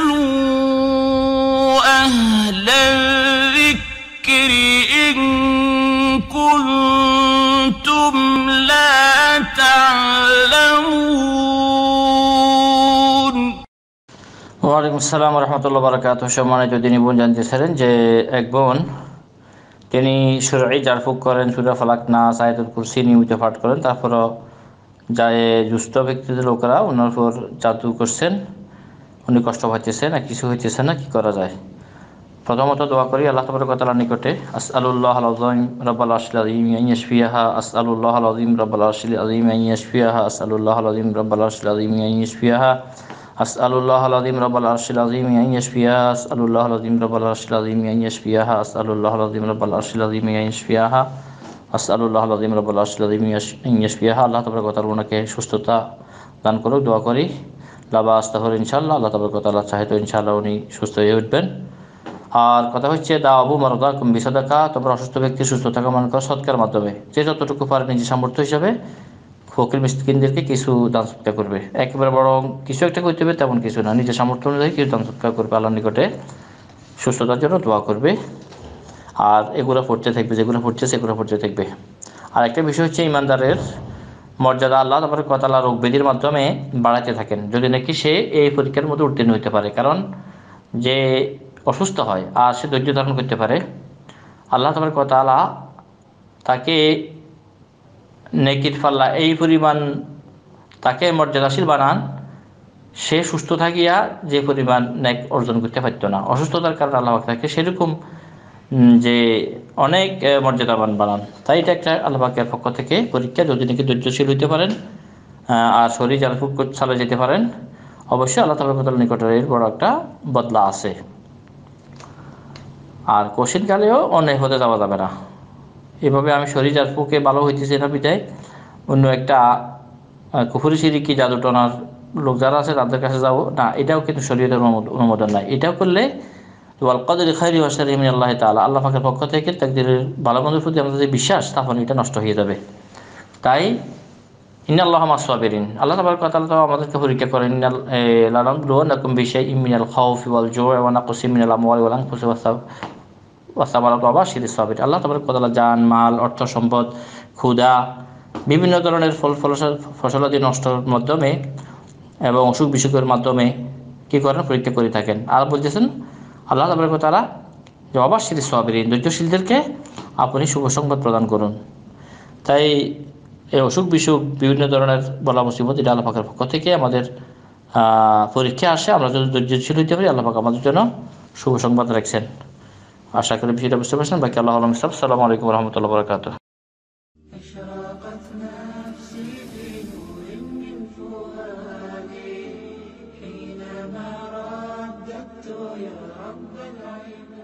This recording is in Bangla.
فاسألوا أهل الذكر إن كنتم لا تعلمون ওয়ালাইকুম আসসালাম রহমতুল্লাহ বারাকাত সম্মানিত তিনি বোন জানতেছিলেন যে এক বোন তিনি সুরাই জারফুক করেন সুরা ফালাক না সাহেদুল কুরসি নিয়মিত পাঠ করেন তারপরও যায় দুস্থ ব্যক্তিদের লোকেরা ওনার উপর জাদু করছেন উনি কষ্ট পাইতেছেন না, কিছু হইতেছে না, কি করা যায়? প্রথমত দোয়া করি আল্লাহ তবর কথার নিকটে আস আলুল্লাহ আলম রব্বাল আশিল আলিম ইয়াশফিয়াহা আস আলুল্লাহ আলম রব্বাল আশিল আলিম ইয়াশফিয়াহা আস আলুল্লাহ আলম রব্বাল আশিল আলিম ইয়াশফিয়াহা আলুল্লাহ আলম রব্বাল আশিল আলিম ইয়াশফিয়াহা আলুল্লাহ আলম রব্বাল আশিল আলিম ইয়াশফিয়াহা আলুল্লাহ আলম রব্বাল আশিল আলিম ইয়াশফিয়াহা আলুল্লাহ আলম রব্বাল আশিল আলিম ইয়াশফিয়াহা। আল্লাহ তবর কথার ওনাকে সুস্থতা দান করুক। দোয়া করি লাভা আস্তাফর ইনশাল্লাহ আল্লাহ তবর কথা আল্লাহ চাহে তো ইনশাআল্লাহ উনি সুস্থ হয়ে উঠবেন। আর কথা হচ্ছে দা আবু মারদা কুম্বি সদাকা তোমরা অসুস্থ ব্যক্তি সুস্থ থাকা মনে করো সৎকার মাধ্যমে। যে যতটুকু পারে নিজের সামর্থ্য হিসাবে ফকির মিসকিনদেরকে কিছু দান সৎকার করবে। একেবারে বড় কিছু একটা করতে হবে, তেমন কিছু না। নিজের সামর্থ্য অনুযায়ী কিছু দান সৎকার করবে আল্লাহ নিকটে সুস্থতার জন্য দোয়া করবে। আর এগুলো পড়তে থাকবে, যেগুলো পড়ছে সেগুলো পড়তে থাকবে। আর একটা বিষয় হচ্ছে, ইমানদারের মর্যাদা আল্লাহ তারপরে আল্লাহ রোগ ব্যাধির মাধ্যমে বাড়াতে থাকেন। যদি নাকি সে এই পরীক্ষার মধ্যে উত্তীর্ণ হতে পারে, কারণ যে অসুস্থ হয় আর সে ধৈর্য ধারণ করতে পারে, আল্লাহ কথা আলা তাকে নেকির ফাল্লা এই পরিমাণ তাকে মর্যাদাশীল বানান। সে সুস্থ থাকিয়া যে পরিমাণ নেক অর্জন করতে পারত না। অসুস্থতার কারণে আল্লাহ তাকে সেরকম যে অনেক মর্যাদাবান বানান। তাই এটা একটা আল্লাহের পক্ষ থেকে পরীক্ষা। যদি নাকি ধৈর্যশীল হইতে পারেন আর শরীর যারা ফুক চালে যেতে পারেন, অবশ্যই আল্লাহ তালার নিকটের বড় একটা বদলা আছে। আর কশিনকালেও অনেক হতে যাওয়া যাবে না। এভাবে আমি শরীর আর পুকে ভালো হইতেছে না বিদায় অন্য একটা কুফুরি সিরিকি, জাদুটনার লোক যারা আছে তাদের কাছে যাব। না, এটাও কিন্তু শরীরের অনুমোদন নাই। এটাও করলে ইমিন আল্লাহ তালা আল্লাহ পক্ষ থেকে তাদের ভালো মন্দের প্রতি আমাদের যে বিশ্বাস, তখন এটা নষ্ট হয়ে যাবে। তাই ইন আল্লাহ মাসওয়াবিরিন আল্লাহ তাবার কথা তো আমাদেরকে পরীক্ষা করেন লালাম লো নাকুম বিষয় ইমিনাল খাউফ জো ওয়া নাকুসি আনফুসি ওয়াসাবারাত ওয়া বাশিরিস সাবির। আল্লাহ তাবার কথা জান, মাল, অর্থ, সম্পদ ক্ষুদা বিভিন্ন ধরনের ফল ফসলাদি নষ্টর মাধ্যমে এবং অসুখ বিসুখের মাধ্যমে কী করেন? পরীক্ষা করে থাকেন। আর বলতেছেন আল্লাহ তাবার তারা যে অবাশির সাবিরিন ধৈর্যশীলদেরকে আপনি শুভ সংবাদ প্রদান করুন তাই এই অসুখ বিসুখ বিভিন্ন ধরনের বলা মুসিবত এটা আল্লাহ পাকের পক্ষ থেকে আমাদের পরীক্ষা আসে আমরা যদি ধৈর্যশীল হইতে পারি আল্লাহ পাক আমাদের জন্য শুভ সংবাদ রাখছেন আশা করি বিষয়টা বুঝতে পারছেন বাকি আল্লাহ আলম ইসলাম সালামু আলাইকুম রহমতুল্লাহ বরকাত أشرقت the night.